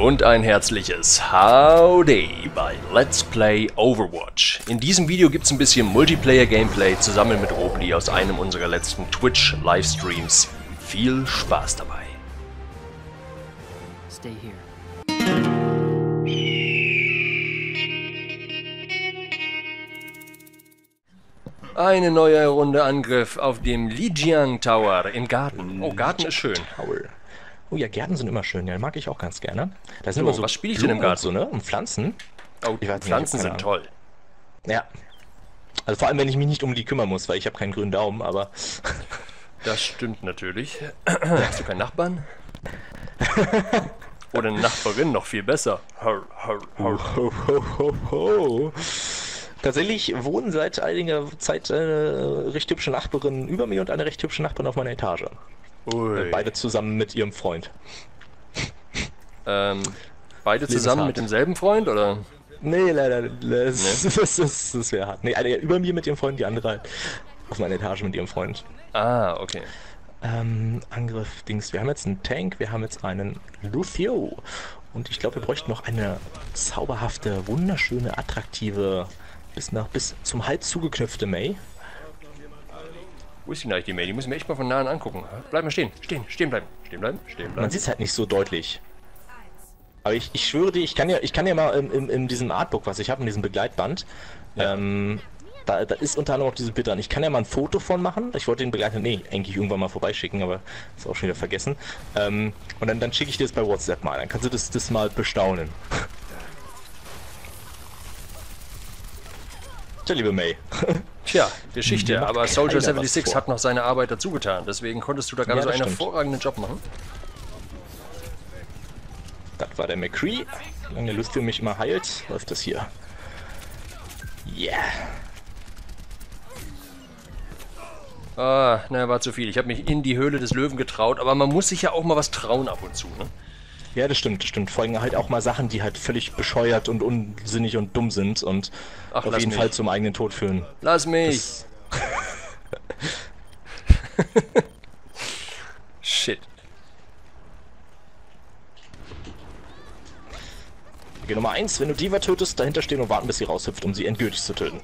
Und ein herzliches Howdy bei Let's Play Overwatch. In diesem Video gibt es ein bisschen Multiplayer-Gameplay zusammen mit Robli aus einem unserer letzten Twitch-Livestreams. Viel Spaß dabei. Stay here. Eine neue Runde Angriff auf dem Lijiang Tower im Garten. Oh, Garten ist schön. Tower. Oh ja, Gärten sind immer schön, ja, mag ich auch ganz gerne. Da sind So, immer so was spiel ich denn im Garten? So, ne? Und Pflanzen. Oh, die Ich weiß Pflanzen sind keine toll. Ja. Also vor allem, wenn ich mich nicht um die kümmern muss, weil ich habe keinen grünen Daumen, aber Das stimmt natürlich. Hast du keinen Nachbarn? Oder eine Nachbarin, noch viel besser. Hör, hör, hör. ho, ho, ho, ho. Tatsächlich wohnen seit einiger Zeit eine recht hübsche Nachbarin über mir und eine recht hübsche Nachbarin auf meiner Etage. Ui. Beide zusammen mit ihrem Freund. Ähm, beide Leben ist zusammen hart. mit demselben Freund, oder? Nee, leider, das, das, das, das wäre hart. Nee, eine über mir mit ihrem Freund, die andere halt auf meiner Etage mit ihrem Freund. Ah, okay. Ähm, Angriff, Dings. Wir haben jetzt einen Tank, wir haben jetzt einen Lucio. Und ich glaube, wir bräuchten noch eine zauberhafte, wunderschöne, attraktive, bis nach bis zum Hals zugeknüpfte May. Wo ist die eigentlich, die Mail? Die müssen wir echt mal von nahen angucken. Bleib mal stehen. Stehen, stehen bleiben. Stehen bleiben, stehen Man bleiben. sieht es halt nicht so deutlich. Aber ich, ich schwöre dir, ich kann ja, ich kann ja mal in, in, in diesem Artbook, was ich habe, in diesem Begleitband, Ja. ähm, da, da ist unter anderem auch dieses Bild dran. Ich kann ja mal ein Foto von machen. Ich wollte den Begleiter, nee, eigentlich irgendwann mal vorbeischicken, aber ist auch schon wieder vergessen. Ähm, und dann, dann schicke ich dir das bei WhatsApp mal. Dann kannst du das, das mal bestaunen. Tja, liebe May. Tja, Geschichte. Macht Aber Soldier keiner was 76 vor. hat noch seine Arbeit dazu getan. Deswegen konntest du da gerade Ja, so einen stimmt. hervorragenden Job machen. Das war der McCree. Solange der Lust für mich immer heilt, läuft das hier. Yeah. Ah, naja, war zu viel. Ich habe mich in die Höhle des Löwen getraut, aber man muss sich ja auch mal was trauen ab und zu, ne? Ja, das stimmt, das stimmt. Vor allem halt auch mal Sachen, die halt völlig bescheuert und unsinnig und dumm sind und Ach, auf jeden mich. Fall zum eigenen Tod führen. Lass mich! Shit. Regel Nummer 1, wenn du Diva tötest, dahinter stehen und warten, bis sie raushüpft, um sie endgültig zu töten.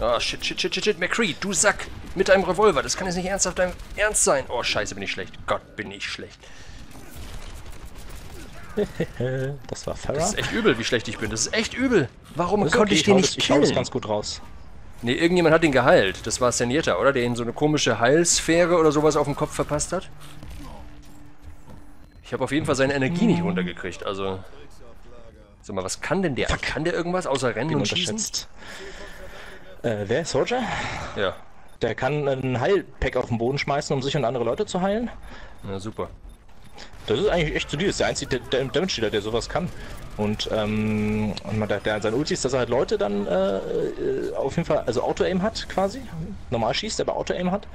Ah, shit, shit, shit, shit, shit. McCree, du Sack! Mit deinem Revolver. Das kann jetzt nicht ernsthaft dein Ernst sein. Oh, scheiße, bin ich schlecht. Gott, bin ich schlecht. Das war Farah. Das ist echt übel, wie schlecht ich bin. Das ist echt übel. Warum Das konnte okay, ich den nicht das, ich hau das killen? ganz gut raus. Nee, irgendjemand hat den geheilt. Das war Senjeta, oder? Der ihn so eine komische Heilsphäre oder sowas auf dem Kopf verpasst hat. Ich habe auf jeden Fall seine Energie nicht runtergekriegt, also... Sag mal, was kann denn der? Kann der irgendwas außer rennen Bin und schießen? Äh, wer? Soldier? Ja, Der kann einen Heilpack auf den Boden schmeißen, um sich und andere Leute zu heilen. na super. Das ist eigentlich echt solide. Das ist der einzige der, der Damage Dealer, der sowas kann. Und, ähm, und man, der, der sein Ulti ist, dass er halt Leute dann äh, äh, auf jeden Fall, also Auto-Aim hat quasi. Normal schießt, aber Auto-Aim hat.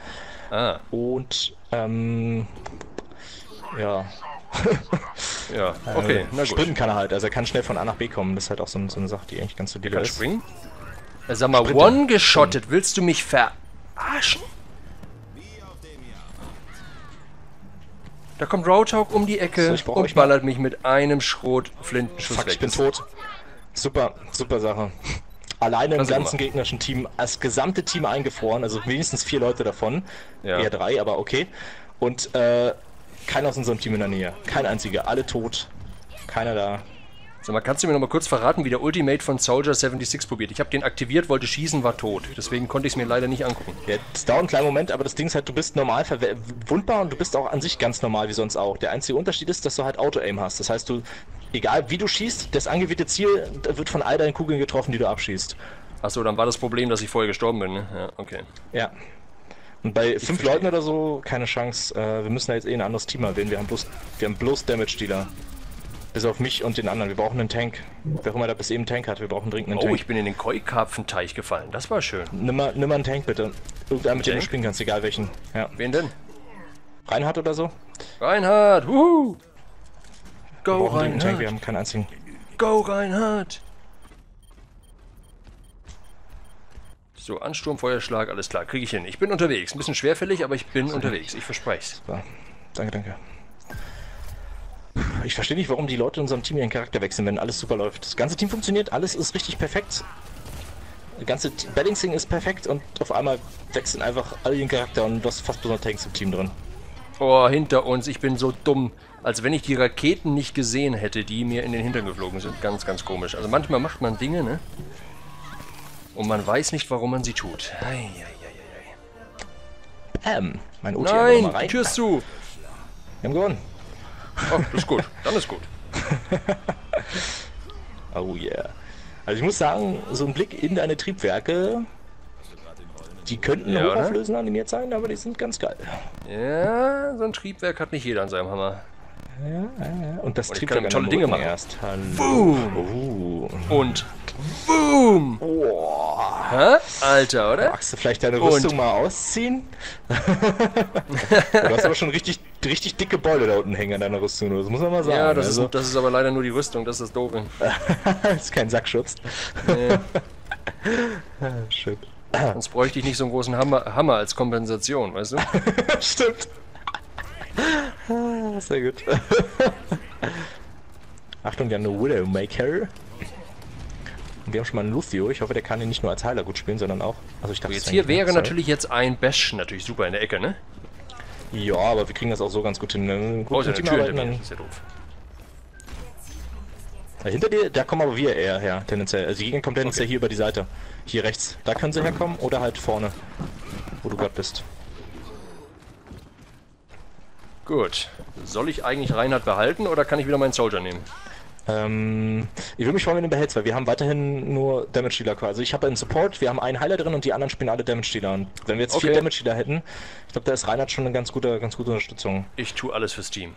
Ah, Und, ähm, ja. ja, okay, äh, na gut. Sprinten kann er halt, also er kann schnell von A nach B kommen. Das ist halt auch so, so eine Sache, die eigentlich ganz solide Kann ist. springen? Äh, Sag mal, one-geschottet, willst du mich verarschen? Da kommt Roadhog um die Ecke So, und euch mal- ballert mich mit einem Schrot-Flintenschuss Fuck, weg. ich bin tot. Super, super Sache. Alleine im ganzen gegnerischen Team, als gesamte Team eingefroren, also wenigstens vier Leute davon. Ja. Eher drei, aber okay. Und äh, keiner aus unserem Team in der Nähe. Kein einziger. Alle tot. Keiner da. Sag mal, kannst du mir noch mal kurz verraten, wie der Ultimate von Soldier 76 probiert? Ich habe den aktiviert, wollte schießen, war tot. Deswegen konnte ich es mir leider nicht angucken. Ja, es dauert einen kleinen Moment, aber das Ding ist halt, du bist normal verwundbar und du bist auch an sich ganz normal wie sonst auch. Der einzige Unterschied ist, dass du halt Auto-Aim hast. Das heißt, du, egal wie du schießt, das angewählte Ziel wird von all deinen Kugeln getroffen, die du abschießt. Achso, dann war das Problem, dass ich vorher gestorben bin, ne? Ja, okay. Ja. Und bei fünf verstehe. Leuten oder so, keine Chance. Äh, wir müssen da jetzt eh ein anderes Team erwähnen. Wir haben bloß, wir haben bloß Damage-Dealer. Bis auf mich und den anderen. Wir brauchen einen Tank. Wer auch immer da bis eben einen Tank hat, wir brauchen dringend einen Oh, Tank. ich bin in den Koi-Karpfenteich gefallen. Das war schön. Nimm mal, nimm mal einen Tank bitte. Irgendeinen, mit dem du spielen kannst, egal welchen. Ja. Wen denn? Reinhard oder so? Reinhard! Wuhu! Wir Go dringend einen Tank, wir Reinhard! haben keinen einzigen. Go Reinhard! So, Ansturm, Feuerschlag, alles klar, kriege ich hin. Ich bin unterwegs. Ein bisschen schwerfällig, aber ich bin unterwegs. Ich verspreche es. Danke, danke. Ich verstehe nicht, warum die Leute in unserem Team ihren Charakter wechseln, wenn alles super läuft. Das ganze Team funktioniert, alles ist richtig perfekt. Das ganze T- Balancing ist perfekt und auf einmal wechseln einfach alle ihren Charakter und du hast fast bloß noch Tanks im Team drin. Oh, hinter uns, ich bin so dumm. Als wenn ich die Raketen nicht gesehen hätte, die mir in den Hintern geflogen sind. Ganz, ganz komisch. Also manchmal macht man Dinge, ne? Und man weiß nicht, warum man sie tut. Ei, ei, ei, ei. Bam! Mein Ulti einfach noch Nein, rein. Tür ist zu. Wir haben gewonnen. Oh, das ist gut. Dann ist gut. Oh yeah. Also ich muss sagen, so ein Blick in deine Triebwerke, die könnten Ja, oder? hochauflösend animiert sein, aber die sind ganz geil. Ja, so ein Triebwerk hat nicht jeder an seinem Hammer. Ja, ja, ja. Und das Und Triebwerk kann an tolle Dinge machen. erst. Boom. Oh. Und boom! Boah. Hä? Alter, oder? Magst du vielleicht deine Und- Rüstung mal ausziehen? du hast aber schon richtig, richtig dicke Beule da unten hängen an deiner Rüstung, das muss man mal sagen. Ja, das, also, ist, das ist aber leider nur die Rüstung, das ist das Doofe. das ist kein Sackschutz. Nee, Schön. sonst bräuchte ich nicht so einen großen Hammer, Hammer als Kompensation, weißt du? Stimmt. Sehr gut. Achtung, der eine Widowmaker. Wir haben schon mal einen Luthio. Ich hoffe, der kann ihn nicht nur als Heiler gut spielen, sondern auch. Also ich dachte, Jetzt hier wäre natürlich jetzt ein Bash natürlich super in der Ecke, ne? Ja, aber wir kriegen das auch so ganz gut hin. Wenn wir Oh, gut ist ja eine Tür hinter mir. Das ist ja doof. Hinter dir, da kommen aber wir eher her, tendenziell. Also die Gegner kommen tendenziell hier über die Seite. Hier rechts. Da können sie herkommen oder halt vorne. Wo du gerade bist. Gut. Soll ich eigentlich Reinhard behalten oder kann ich wieder meinen Soldier nehmen? Ähm, ich würde mich freuen, wenn du behältst, weil wir haben weiterhin nur Damage Dealer quasi. Also ich habe einen Support, wir haben einen Heiler drin und die anderen spielen alle Damage Dealer. Und wenn wir jetzt vier Okay. Damage Dealer hätten, ich glaube, da ist Reinhard schon eine ganz gute, ganz gute Unterstützung. Ich tue alles fürs Team.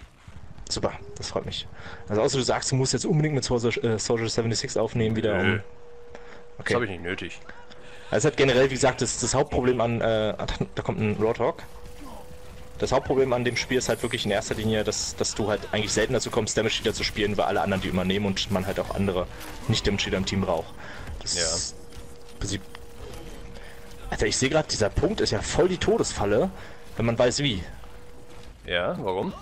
Super, das freut mich. Also außer du sagst, du musst jetzt unbedingt mit Soldier, äh, Soldier 76 aufnehmen wieder. Um, Das habe ich nicht nötig. Also es hat generell, wie gesagt, das, das Hauptproblem an, äh, da kommt ein Roadhog. Das Hauptproblem an dem Spiel ist halt wirklich in erster Linie, dass, dass du halt eigentlich selten dazu kommst, Damage Dealer zu spielen, weil alle anderen die übernehmen und man halt auch andere nicht Damage Dealer im Team braucht. Das Ja. ist im Prinzip. Alter, ich sehe gerade, dieser Punkt ist ja voll die Todesfalle, wenn man weiß wie. Ja, warum?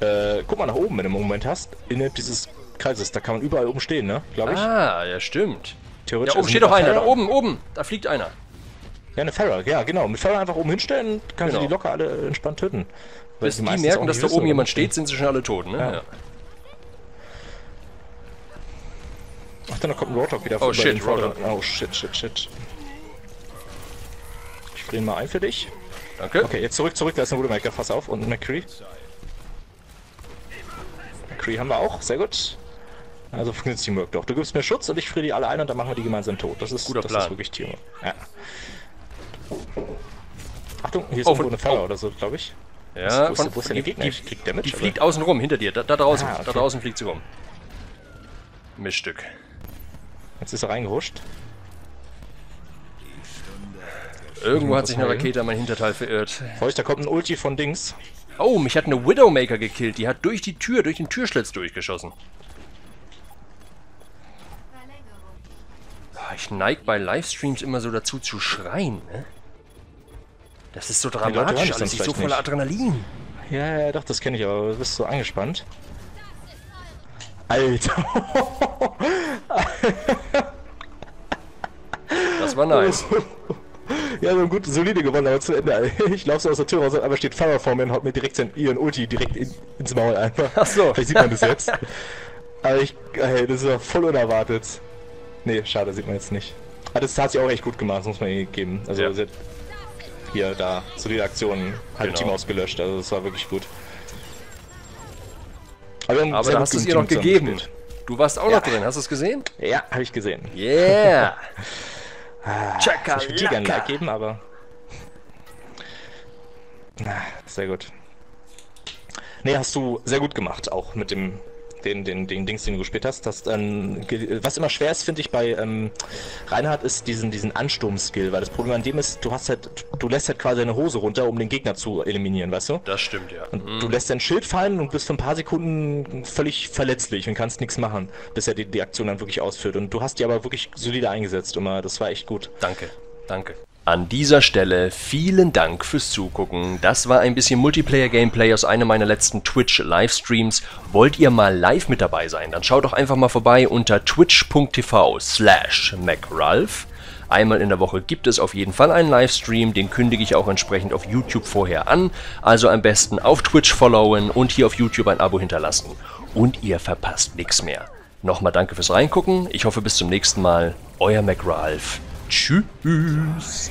Äh, guck mal nach oben, wenn du einen Moment hast, innerhalb dieses Kreises, da kann man überall oben stehen, ne? Glaube ich. Ah, ja stimmt. Theoretisch. Da oben steht doch einer, da oben, oben. Da fliegt einer. Ja, eine Farah, ja, genau. Mit Farah einfach oben hinstellen, kannst Genau. du die locker alle entspannt töten. Weil Bis die meistens merken, dass da oben jemand die steht, sind sie schon alle tot, ne? Ja. Ja. Ach, dann kommt ein Roadhog wieder Oh, vorbei. shit, den Vorderen- Roadhog. Oh shit, shit, shit. Ich friere ihn mal ein für dich. Danke. Okay, jetzt zurück, zurück, da ist ein Woodmaker, fass auf. Und ein McCree. McCree haben wir auch, sehr gut. Also funktioniert Teamwork doch. Du gibst mir Schutz und ich friere die alle ein und dann machen wir die gemeinsam tot. Das ist, Guter das Plan. ist wirklich Teamwork. Ja. Achtung, hier ist Oh, irgendwo eine Farah oh. oder so, glaube ich. Ja, wo ist, von, wo ist denn die, Gegner? die, Ich krieg Damage, die fliegt außen rum, hinter dir. Da, da draußen. Ah, Da okay. draußen fliegt sie rum. Miststück. Jetzt ist er reingehuscht. Irgendwo hat sich eine. Rakete an mein Hinterteil verirrt. Feucht, da kommt ein Ulti von Dings. Oh, mich hat eine Widowmaker gekillt. Die hat durch die Tür, durch den Türschlitz durchgeschossen. Ah, Ich neig bei Livestreams immer so dazu zu schreien, ne? Das ist so dramatisch, das alles ist so voller. Adrenalin. Ja, ja, doch, das kenne ich, aber du bist so angespannt. Alter. Das war nice. ja, so ein gut, solide gewonnen, aber zu Ende. Ich laufe so aus der Tür raus, aber steht Farah vor mir und haut mir direkt sein ihren Ulti direkt in, ins Maul einfach. Ach so. Vielleicht sieht man das jetzt. aber ich, ey, das ist ja voll unerwartet. Nee, schade, sieht man jetzt nicht. Aber das hat sie auch echt gut gemacht, das muss man ihr geben. Also, Ja. Hat hier, da, solide Aktionen, halb Genau. Team ausgelöscht, also das war wirklich gut. Aber, Aber da hast du es ihr noch gegeben. Du warst auch Ja. noch drin, hast du es gesehen? Ja, habe ich gesehen. Yeah! Ich würde dir gerne ein Like geben, aber. Na, sehr gut. Nee, hast du sehr gut gemacht, auch mit dem den, den, den Dings, den du gespielt hast. Das, ähm, was immer schwer ist, finde ich, bei ähm, Reinhard, ist diesen, diesen Ansturm-Skill, weil das Problem an dem ist, du hast halt, du lässt halt quasi deine Hose runter, um den Gegner zu eliminieren, weißt du? Das stimmt, ja. Und Mhm. du lässt dein Schild fallen und bist für ein paar Sekunden völlig verletzlich und kannst nichts machen, bis er die, die Aktion dann wirklich ausführt. Und du hast die aber wirklich solide eingesetzt, immer. Das war echt gut. Danke, danke. An dieser Stelle vielen Dank fürs Zugucken. Das war ein bisschen Multiplayer-Gameplay aus einem meiner letzten Twitch-Livestreams. Wollt ihr mal live mit dabei sein? Dann schaut doch einfach mal vorbei unter twitch.tv slash macralph. Einmal in der Woche gibt es auf jeden Fall einen Livestream, den kündige ich auch entsprechend auf YouTube vorher an. Also am besten auf Twitch followen und hier auf YouTube ein Abo hinterlassen. Und ihr verpasst nichts mehr. Nochmal danke fürs Reingucken. Ich hoffe bis zum nächsten Mal. Euer MacRalph. Tschüss.